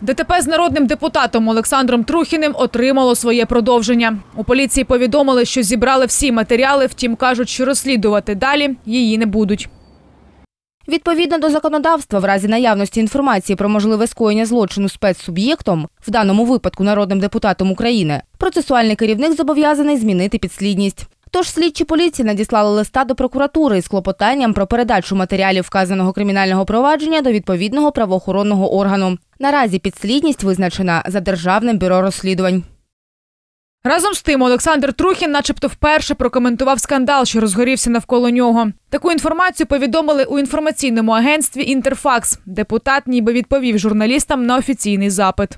ДТП з народним депутатом Олександром Трухіним отримало своє продовження. У поліції повідомили, що зібрали всі матеріали, втім кажуть, що розслідувати далі її не будуть. Відповідно до законодавства, в разі наявності інформації про можливе скоєння злочину спецсуб'єктом, в даному випадку народним депутатом України, процесуальний керівник зобов'язаний змінити підслідність. Тож слідчі поліції надіслали листа до прокуратури із клопотанням про передачу матеріалів вказаного кримінального провадження до відповідного правоохоронного органу. Наразі підслідність визначена за Державним бюро розслідувань. Разом з тим, Олександр Трухін, начебто, вперше прокоментував скандал, що розгорівся навколо нього. Таку інформацію повідомили у інформаційному агентстві Інтерфакс. Депутат ніби відповів журналістам на офіційний запит.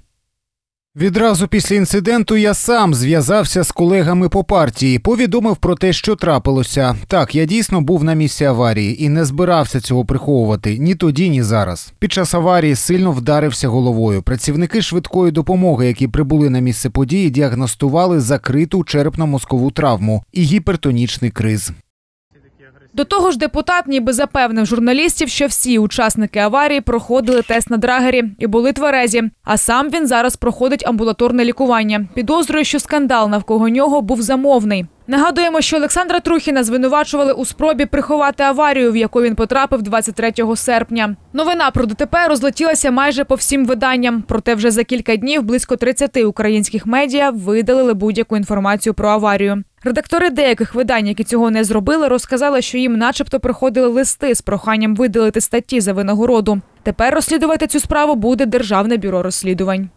Відразу після інциденту я сам зв'язався з колегами по партії, повідомив про те, що трапилося. Так, я дійсно був на місці аварії і не збирався цього приховувати ні тоді, ні зараз. Під час аварії сильно вдарився головою. Працівники швидкої допомоги, які прибули на місце події, діагностували закриту черепно-мозкову травму і гіпертонічний криз. До того ж, депутат ніби запевнив журналістів, що всі учасники аварії проходили тест на драгері і були тверезі. А сам він зараз проходить амбулаторне лікування. Підозрює, що скандал навколо нього був замовний. Нагадуємо, що Олександра Трухіна звинувачували у спробі приховати аварію, в яку він потрапив 23 серпня. Новина про ДТП розлетілася майже по всім виданням. Проте вже за кілька днів близько 30 українських медіа видалили будь-яку інформацію про аварію. Редактори деяких видань, які цього не зробили, розказали, що їм, начебто, приходили листи з проханням видалити статті за винагороду. Тепер розслідувати цю справу буде Державне бюро розслідувань.